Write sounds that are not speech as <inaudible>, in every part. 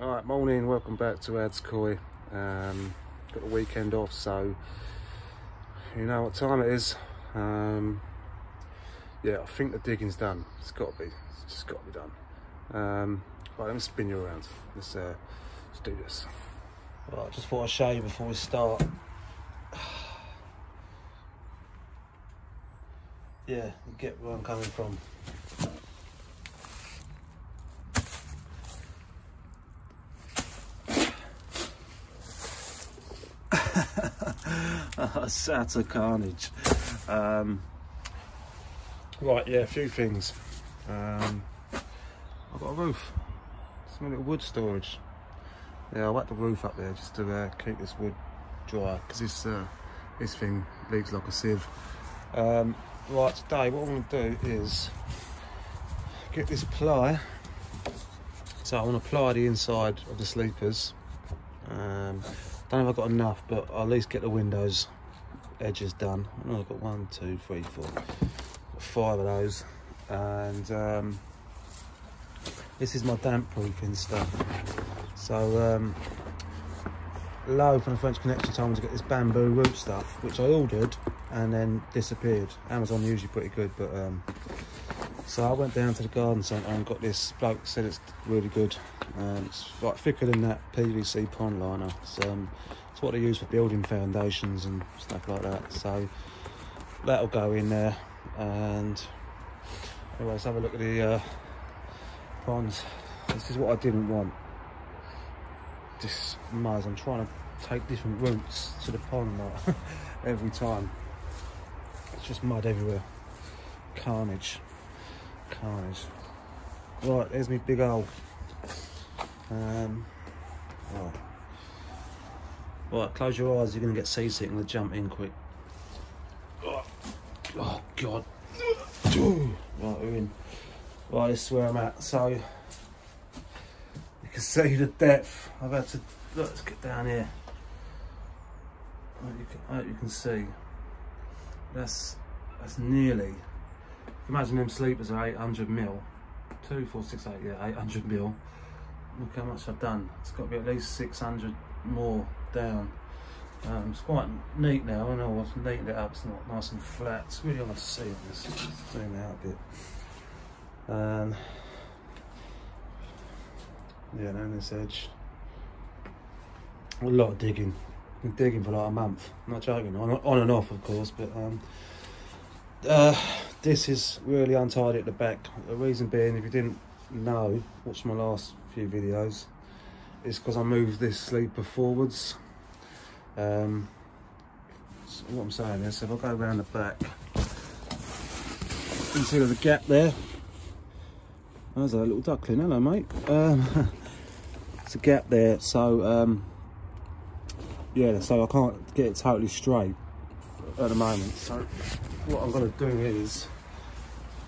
All right, morning. Welcome back to AD's Koi. Um, got the weekend off, so you know what time it is. Um, yeah, I think the digging's done. It's got to be. It's just got to be done. Um, right, let me spin you around. Let's uh, let's do this. I just thought I'd show you before we start. <sighs> Yeah, get where I'm coming from. <laughs> Utter carnage. Um, Right, yeah, a few things. Um, I've got a roof. My little wood storage. Yeah, I whacked the roof up there just to uh, keep this wood dry because this uh, this thing leaks like a sieve. Um, right, today what I'm going to do is get this ply. So I want to ply the inside of the sleepers. Um, don't know if I've got enough, but I'll at least get the windows edges done. I I've got one, two, three, four, five of those. And um, this is my damp proofing stuff. So um, Low from the French Connection told me to get this bamboo root stuff, which I ordered and then disappeared. Amazon usually pretty good, but um, so I went down to the garden centre and got this. Bloke said it's really good. It's like thicker than that PVC pond liner. It's, um, it's what they use for building foundations and stuff like that. So that'll go in there. And anyway, let's have a look at the uh, ponds. This is what I didn't want. This mud. I'm trying to take different routes to the pond like, <laughs> every time. It's just mud everywhere. Carnage. Carnage. Right, there's my big hole. Um, right. right, close your eyes, you're going to get seasick and jump in quick. Oh, oh God. Right, we're in. Right, this is where I'm at. So, you can see the depth. I've had to, let's get down here. I hope you can, hope you can see. That's, that's nearly Imagine them sleepers are 800 mil. Two, four, six, eight, yeah, 800 mil. Look how much I've done. It's got to be at least 600 more down. Um, it's quite neat now. I know I've neatened it up. It's not nice and flat. It's really hard to see on this. Zoom out a bit. Um, yeah, down this edge. A lot of digging. Been digging for like a month. I'm not joking. On, on and off, of course, but um, uh, this is really untidy at the back. The reason being, if you didn't know, watch my last few videos, is because I moved this sleeper forwards. Um, so what I'm saying is, if I go around the back, you can see there's a gap there. There's a little duckling, hello mate. Um, <laughs> it's a gap there, so um, yeah, so I can't get it totally straight at the moment. So what I'm going to do is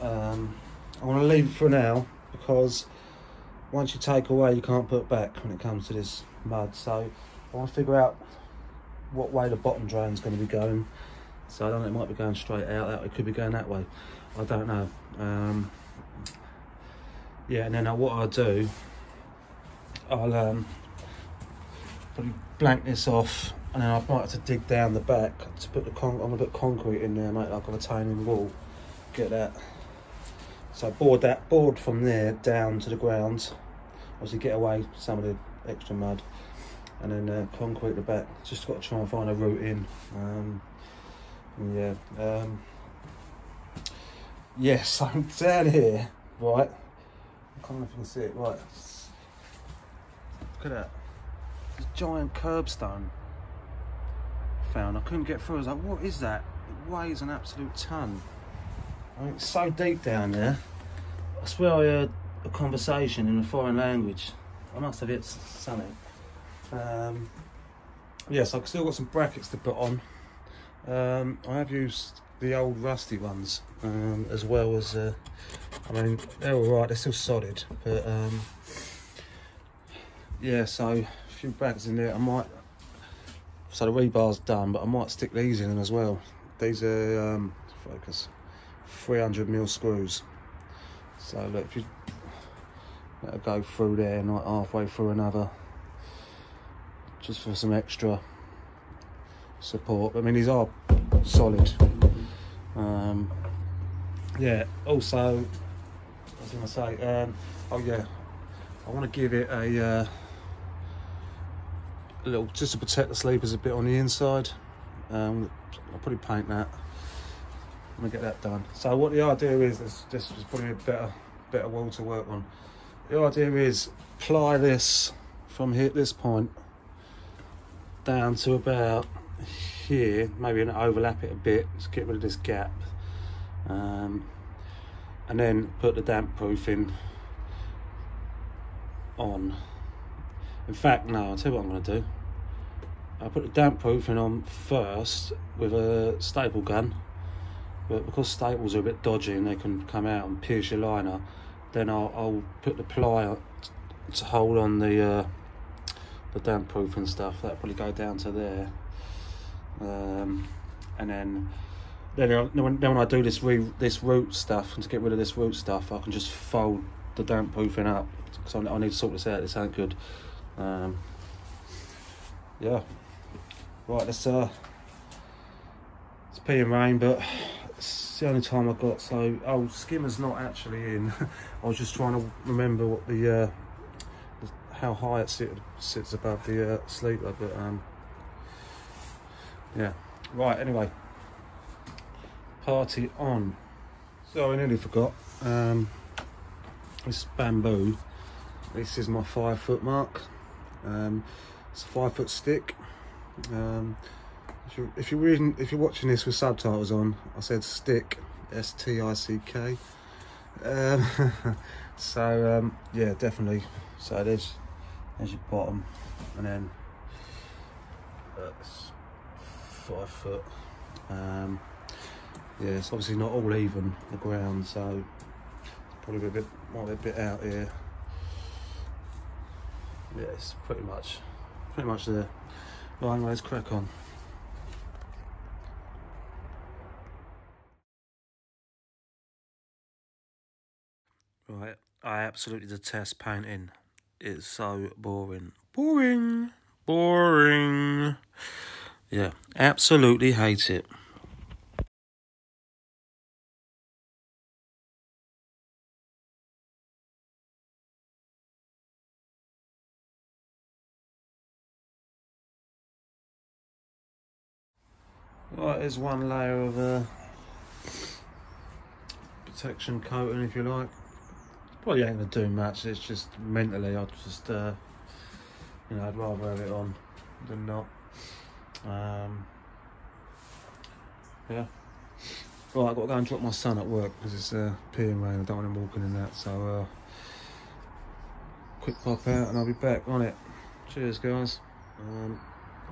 um, I want to leave it for now because once you take away you can't put back when it comes to this mud so I want to figure out what way the bottom drain is going to be going so I don't know it might be going straight out it could be going that way I don't know um, yeah and then what I'll do I'll um, probably blank this off and then I might have to dig down the back to put the con I'm gonna put concrete in there, make like a retaining wall. Get that. So board that board from there down to the ground. Obviously get away some of the extra mud, and then uh, concrete the back. Just got to try and find a route in. Um, yeah. Um, yes, <laughs> I'm down here. Right. I can't know if you can see it. Right. Look at that. Giant curbstone found. I couldn't get through. I was like, what is that? It weighs an absolute ton. I mean, it's so deep down there. I swear I heard a conversation in a foreign language. I must have hit something. Um, yes, I've still got some brackets to put on. Um, I have used the old rusty ones um, as well as, uh, I mean, they're all right, they're still solid, but um, yeah, so a few brackets in there. I might so the rebar's done, but I might stick these in as well. These are, um, focus, 300 mil screws. So look, if you let it go through there, not halfway through another, just for some extra support. I mean, these are solid. Um, yeah. Also, I was going to say, um, oh yeah, I want to give it a, uh, a little just to protect the sleepers a bit on the inside. Um, I'll probably paint that. I'm gonna get that done. So what the idea is, this, this is probably a better, better wall to work on. The idea is ply this from here, this point, down to about here, maybe overlap it a bit, just get rid of this gap. Um, and then put the damp proofing on. In fact, no, I'll tell you what I'm going to do. I'll put the damp proofing on first with a staple gun. But because staples are a bit dodgy and they can come out and pierce your liner, then I'll, I'll put the ply to hold on the uh, the damp proofing stuff. That'll probably go down to there. Um, and then then, when, then when I do this re, this root stuff and to get rid of this root stuff, I can just fold the damp proofing up because I, I, need to sort this out. This ain't good. Um, yeah. Right. Let's uh. It's peeing rain, but it's the only time I got. So oh, skimmer's not actually in. <laughs> I was just trying to remember what the uh, how high it sit, sits above the uh, sleeper, but um. Yeah. Right. Anyway party on. So I nearly forgot. Um, this bamboo. This is my five foot mark. Um, it's a five foot stick. Um, if you're if you're reading if you're watching this with subtitles on, I said stick, S T I C K. Um, <laughs> so um, yeah, definitely. So there's there's your bottom, and then that's five foot. Um, yeah, it's obviously not all even the ground, so probably a bit might be a bit out here. Yeah, it's pretty much pretty much there. Right, let's crack on. Right, I absolutely detest painting. It's so boring. Boring. Boring. Yeah, absolutely hate it. Right, there's one layer of uh, protection coating, if you like. Probably ain't gonna do much. It's just mentally, I'd just, uh, you know, I'd rather have it on than not. Um, yeah. Right, I've got to go and drop my son at work because it's uh, peeing rain. I don't want him walking in that. So, uh, quick pop out and I'll be back on it. Cheers, guys. Um,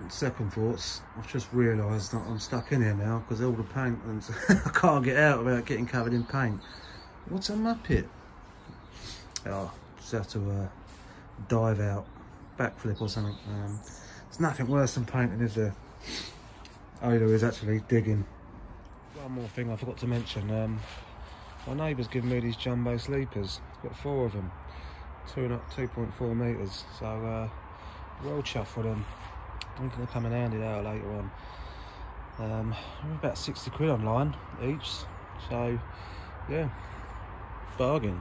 second thoughts, I've just realised that I'm stuck in here now because all the paint and <laughs> I can't get out without getting covered in paint. What's a muppet? Oh, just have to uh, dive out, backflip or something. Um, there's nothing worse than painting, is there? Oh, there is actually digging. One more thing I forgot to mention. Um, my neighbour's given me these jumbo sleepers. Got four of them, two and 2.4 metres. So uh, well chuffed with them. I think they'll come in handy there later on. Um, about 60 quid online each, so yeah, bargain.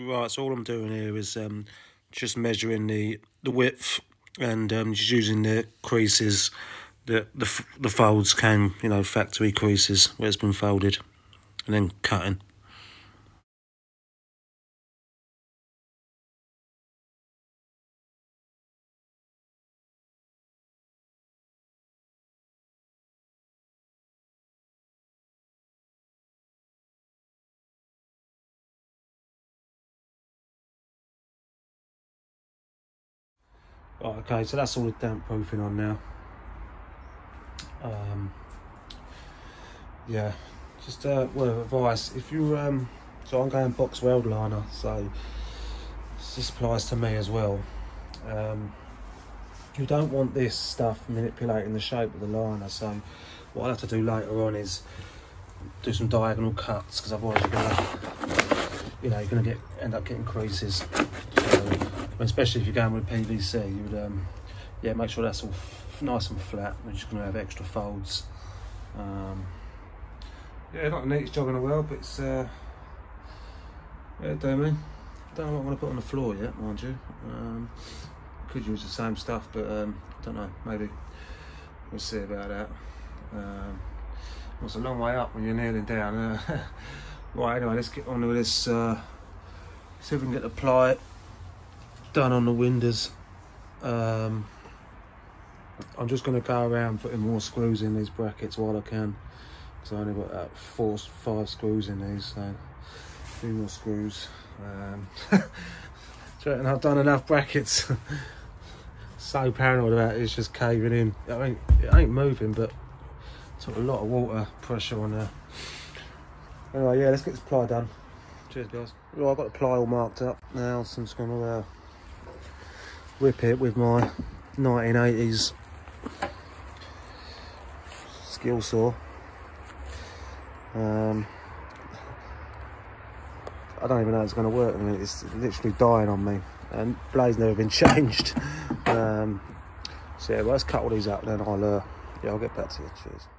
Right, so all I'm doing here is um, just measuring the, the width and um, just using the creases. The, the, the folds came, you know, factory creases where it's been folded and then cutting. Right, okay, so that's all the damp proofing on now. Um, yeah, just a word of advice. If you, um, so I'm going box weld liner, so this applies to me as well. Um, you don't want this stuff manipulating the shape of the liner, so what I'll have to do later on is do some diagonal cuts because otherwise you're gonna, you know, you're gonna get end up getting creases. Especially if you're going with PVC, you would, um, yeah, make sure that's all nice and flat. We're just gonna have extra folds. Um, Yeah, not the neatest job in the world, but it's uh, yeah, do me. don't know what I'm gonna put on the floor yet, mind you. Um, Could use the same stuff, but um, I don't know. Maybe we'll see about that. Um, well, it's a long way up when you're kneeling down. Uh, <laughs> right, anyway, let's get on with this. Uh, see if we can get the ply done on the windows. Um, I'm just going to go around putting more screws in these brackets while I can. Because I only got about four, five screws in these, so a few more screws. Um, <laughs> reckon I've done enough brackets? <laughs> so paranoid about it, it's just caving in. I mean, it ain't moving, but took a lot of water pressure on there. Anyway, yeah, let's get this ply done. Cheers, guys. Well, I've got the ply all marked up now, so I'm just going to uh, whip it with my 1980s skill saw. Um, I don't even know it's going to work. I mean, it's literally dying on me, and blade's never been <laughs> changed. Um, so yeah, well, let's cut all these out, then I'll uh, yeah, I'll get back to you. Cheers.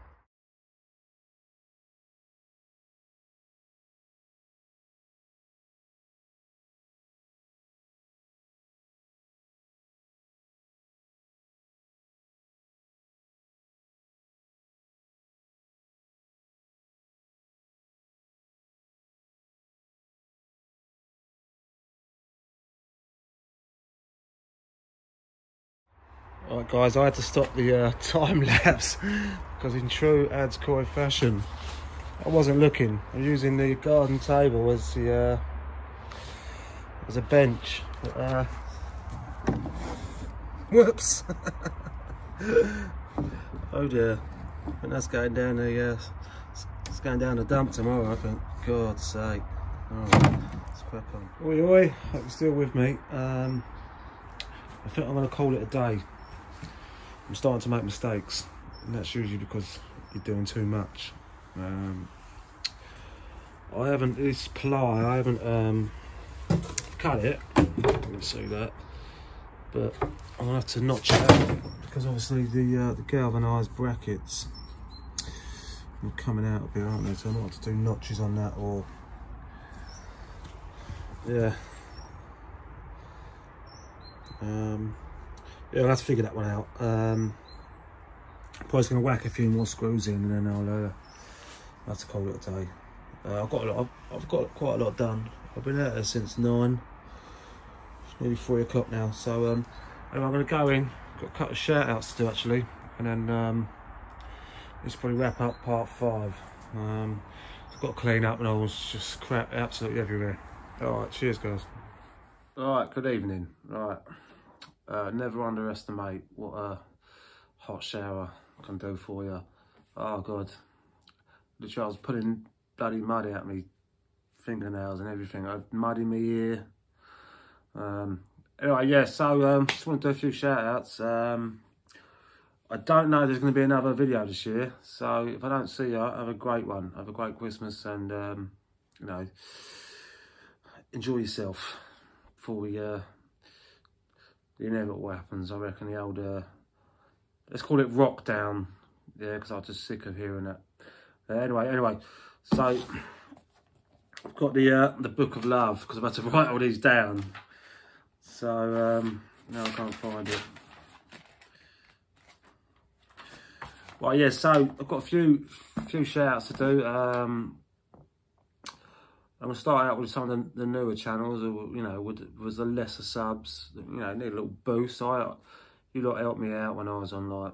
Alright guys, I had to stop the uh, <laughs> time lapse because in true AD's Koi fashion, I wasn't looking. I'm using the garden table as the uh, as a bench. But, uh, <laughs> whoops! <laughs> oh dear, think that's going down the uh, it's going down the dump tomorrow. I think. God's sake! Alright, let's crack on. Oi oi! Hope you're still with me. Um, I think I'm going to call it a day. I'm starting to make mistakes, and that's usually because you're doing too much. Um, I haven't this ply. I haven't um, cut it. You can see that, but I'll have to notch it out because obviously the uh, the galvanised brackets are coming out a bit, aren't they? So I might have to do notches on that, or yeah. Um, yeah, I'll have to figure that one out. Um, probably going to whack a few more screws in and then I'll uh, have to call it a day. Uh, I've got a lot. I've, got quite a lot done. I've been out there since nine. It's nearly three o'clock now. So um, anyway, I'm going to go in. Got a couple of shout outs to do actually, and then um, let's probably wrap up part five. Um, I've got to clean up and I was just crap absolutely everywhere. All right, cheers, guys. All right, good evening. All right. Uh, never underestimate what a hot shower can do for you. Oh god, I was putting bloody mud out me fingernails and everything. I mud in my ear. Um, anyway, yeah. So um, just want to do a few shout outs. Um, I don't know there's going to be another video this year, so if I don't see you, have a great one. Have a great Christmas, and um, you know, enjoy yourself before we. Uh, the inevitable happens. I reckon the old, uh, let's call it rock down, yeah, because I'm just sick of hearing. Uh, anyway, anyway, so I've got the uh, the book of love because I've had to <laughs> write all these down. So um, now I can't find it. Well, yeah, so I've got a few few shout outs to do. Um, I'm gonna start out with some of the, the newer channels, or you know, with, with the lesser subs, you know, need a little boost. I, you lot helped me out when I was on like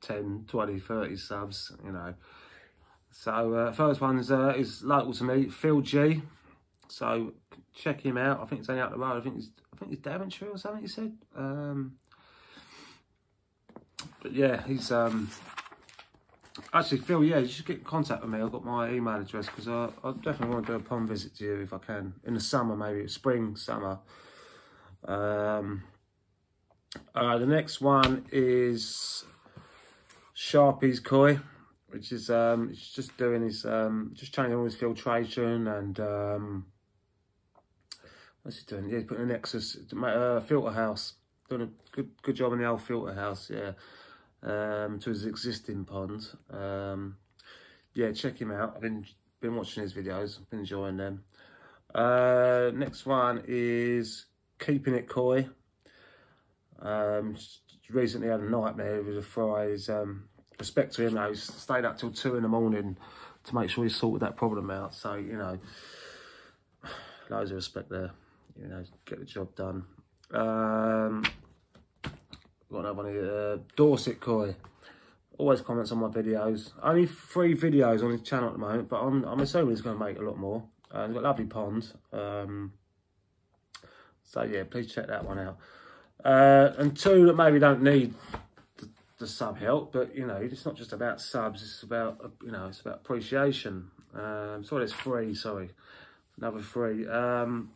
10, 20, 30 subs, you know. So uh, first one is, uh, is local to me, Phil G. So check him out. I think it's only out the road. I think it's I think it's Daventry or something. He said. Um, but yeah, he's um, Actually, Phil, yeah, you should get in contact with me. I've got my email address because I, I definitely want to do a pond visit to you if I can. In the summer, maybe spring, summer. Um, uh, the next one is Sharpie's koi, which is um, it's just doing his um, just changing all his filtration and um, what's he doing? Yeah, he's putting an Nexus uh, filter house. Doing a good good job in the old filter house. Yeah, um, to his existing pond. Um, yeah, check him out. I've been been watching his videos. Been enjoying them. Uh, next one is keeping it koi. Um, recently had a nightmare with a fries. Um, respect to him, though, stayed up till two in the morning to make sure he sorted that problem out. So you know, <sighs> loads of respect there. You know, get the job done. Um, got another one here. Uh, Dorset Koi. Always comments on my videos. Only three videos on his channel at the moment, but I'm, I'm assuming he's going to make a lot more. Uh, he's got lovely ponds. Um, so yeah, please check that one out. Uh, and two that maybe don't need the, the, sub help, but you know, it's not just about subs, it's about, uh, you know, it's about appreciation. Um, sorry, it's free, sorry. Another free. Um,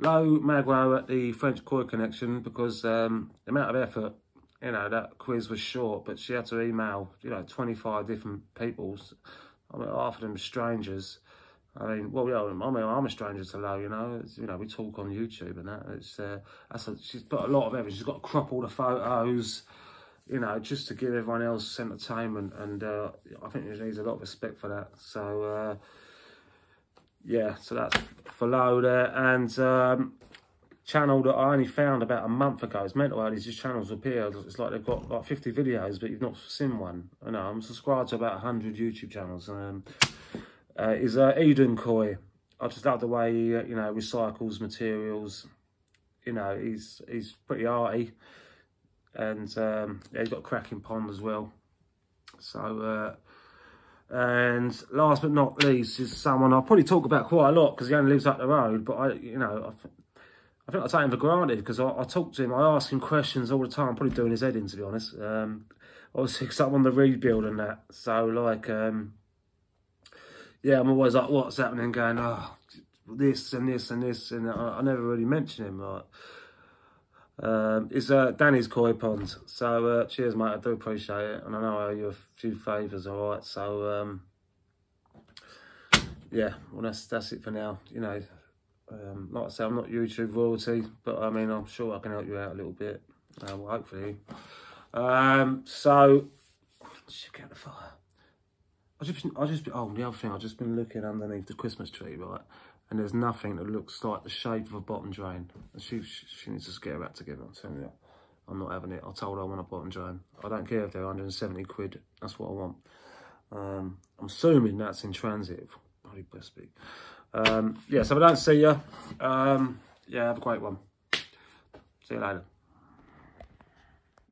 Lo Magro at the French Koi Connection because um, the amount of effort, you know, that quiz was short, but she had to email, you know, 25 different peoples. I mean, half of them strangers. I mean, well, yeah, I mean, I'm a stranger to Lo, you know. It's, you know, we talk on YouTube and that. It's uh, that's a, she's put a lot of effort. She's got to crop all the photos, you know, just to give everyone else entertainment. And uh, I think she needs a lot of respect for that. So, uh, yeah, so that's for there. And um, channel that I only found about a month ago. It's mental how these channels appear. It's like they've got like 50 videos, but you've not seen one. I know, I'm subscribed to about 100 YouTube channels. Um, uh, is uh, Eden Koi. I just love the way he, uh, you know, recycles materials. You know, he's he's pretty arty. And um, yeah, he's got cracking pond as well. So, uh, and last but not least is someone I'll probably talk about quite a lot because he only lives up the road. But I, you know, I, I think I take him for granted because I, I, talk to him, I ask him questions all the time. I'm probably doing his head in, to be honest. Um, obviously, because I'm on the rebuild and that. So, like, um, yeah, I'm always like, what's happening? Going, oh, this and this and this, and I, I never really mention him. Like, um, it's uh, Danny's koi pond. So uh, cheers, mate. I do appreciate it, and I know I owe you a few favours. All right, so um, yeah, well that's that's it for now. You know, um, like I say, I'm not YouTube royalty, but I mean, I'm sure I can help you out a little bit. Uh, well, hopefully. Um, so, should get the fire. I just, I just, oh, the other thing, I've just been looking underneath the Christmas tree, right? And there's nothing that looks like the shape of a bottom drain. And she, she, needs to get her act together, I'm telling you. I'm not having it. I told her I want a bottom drain. I don't care if they're 170 quid. That's what I want. Um, I'm assuming that's in transit. Bloody bless me. Um, yeah, so if I don't see you, um, yeah, have a great one. See you later.